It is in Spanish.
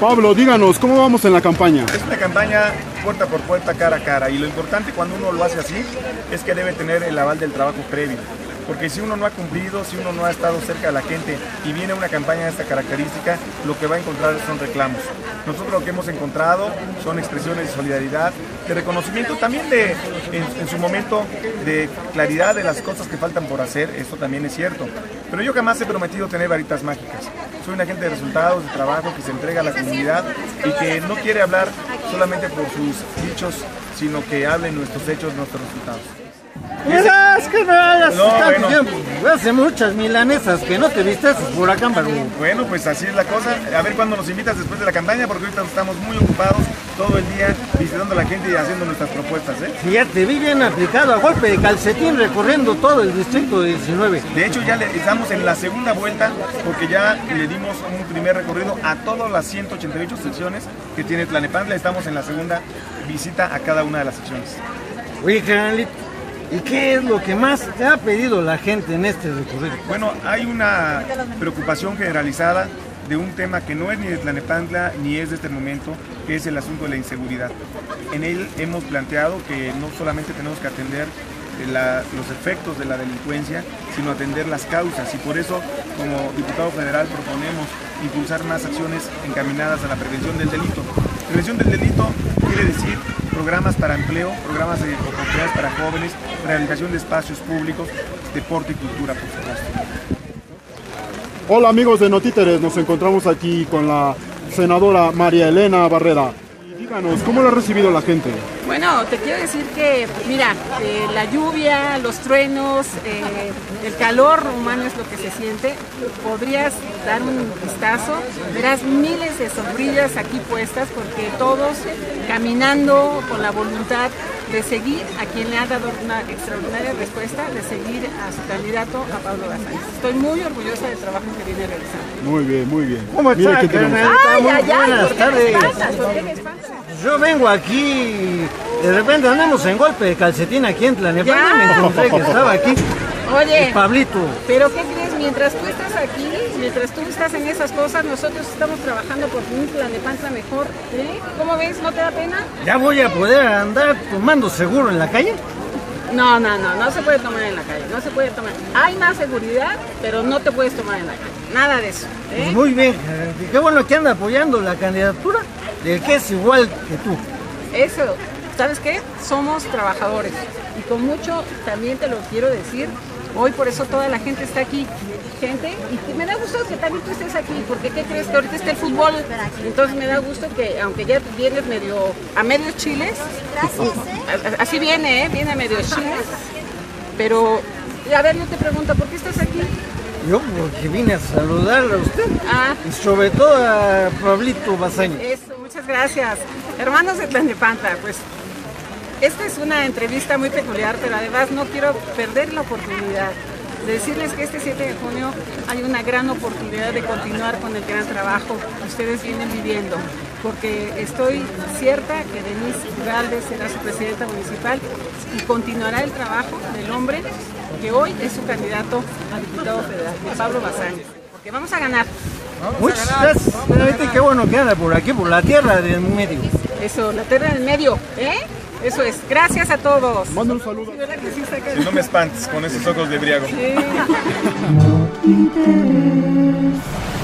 Pablo, díganos, ¿cómo vamos en la campaña? Es una campaña puerta por puerta, cara a cara, y lo importante cuando uno lo hace así es que debe tener el aval del trabajo previo. Porque si uno no ha cumplido, si uno no ha estado cerca de la gente y viene una campaña de esta característica, lo que va a encontrar son reclamos. Nosotros lo que hemos encontrado son expresiones de solidaridad, de reconocimiento, también de, en, su momento, de claridad de las cosas que faltan por hacer, esto también es cierto. Pero yo jamás he prometido tener varitas mágicas. Soy un agente de resultados, de trabajo que se entrega a la comunidad y que no quiere hablar solamente por sus dichos, sino que hablen nuestros hechos, nuestros resultados. Mira, es que no hagas No, tanto bueno. tiempo. Hace muchas milanesas que no te vistes por acá, pero Bueno, pues así es la cosa. A ver cuándo nos invitas después de la campaña, porque ahorita estamos muy ocupados todo el día visitando a la gente y haciendo nuestras propuestas. ¿eh? si ya te vi bien aplicado a golpe de calcetín recorriendo todo el distrito 19. De hecho, ya le, estamos en la segunda vuelta porque ya le dimos un primer recorrido a todas las 188 secciones que tiene Tlanepantla. Estamos en la segunda visita a cada una de las secciones. Oye, carnalito, ¿y qué es lo que más te ha pedido la gente en este recorrido? Bueno, hay una preocupación generalizada de un tema que no es ni de Tlanepantla ni es de este momento, que es el asunto de la inseguridad. En él hemos planteado que no solamente tenemos que atender eh, los efectos de la delincuencia, sino atender las causas y por eso como diputado federal proponemos impulsar más acciones encaminadas a la prevención del delito. Prevención del delito quiere decir programas para empleo, programas de oportunidades para jóvenes, rehabilitación de espacios públicos, deporte y cultura, por supuesto. Hola amigos de Notíteres, nos encontramos aquí con la senadora María Elena Barrera. ¿Cómo lo ha recibido la gente? Bueno, te quiero decir que, mira, eh, la lluvia, los truenos, eh, el calor humano es lo que se siente. Podrías dar un vistazo, verás miles de sombrillas aquí puestas porque todos caminando con la voluntad de seguir a quien le ha dado una extraordinaria respuesta, de seguir a su candidato, a Pablo Basáñez. Estoy muy orgullosa del trabajo que viene realizando. Muy bien, muy bien. ¿Cómo está, que tenemos. Ay, ay, ay, buenas ¿por qué me tardes. Yo vengo aquí, de repente andamos en golpe de calcetín aquí en Tlanepantla y me encontré que estaba aquí Oye, Pablito. Pero ¿qué crees? Mientras tú estás aquí, mientras tú estás en esas cosas, nosotros estamos trabajando por un plan de panza mejor. ¿eh? ¿Cómo ves? ¿No te da pena? ¿Ya voy a poder andar tomando seguro en la calle? No, no, no, no se puede tomar en la calle, no se puede tomar. Hay más seguridad, pero no te puedes tomar en la calle. Nada de eso. ¿eh? Pues muy bien, carnalito. qué bueno que anda apoyando la candidatura del que es igual que tú. Eso, ¿sabes qué? Somos trabajadores. Y con mucho, también te lo quiero decir, hoy por eso toda la gente está aquí. Gente, y me da gusto que también tú estés aquí, porque ¿qué crees? Que ahorita está el fútbol. Entonces me da gusto que, aunque ya vienes medio a medios chiles, a- así viene, ¿eh? Viene a medios chiles. Pero, a ver, yo te pregunto, ¿por qué estás aquí? Yo porque vine a saludarle a usted Ah, y sobre todo a Pablito Bazaño. Eso, muchas gracias. Hermanos de Tlanepantla, pues esta es una entrevista muy peculiar, pero además no quiero perder la oportunidad de decirles que este 7 de junio hay una gran oportunidad de continuar con el gran trabajo que ustedes vienen viviendo, porque estoy cierta que Denise Galvez será su presidenta municipal y continuará el trabajo del hombre que hoy es su candidato a diputado federal, de Pablo Bazañez, porque vamos a ganar. Muchas gracias, qué bueno que anda por aquí, por la tierra del medio. Eso, la tierra en el medio, ¿eh? Eso es. Gracias a todos. Manda un saludo. Sí, ¿verdad que? Si no me espantes con esos ojos de briago. Sí.